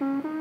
Mm-hmm.